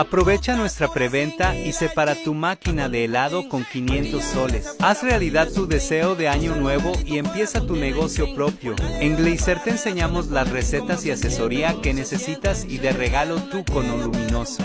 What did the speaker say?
Aprovecha nuestra preventa y separa tu máquina de helado con 500 soles. Haz realidad tu deseo de año nuevo y empieza tu negocio propio. En Glazer te enseñamos las recetas y asesoría que necesitas y de regalo tu cono luminoso.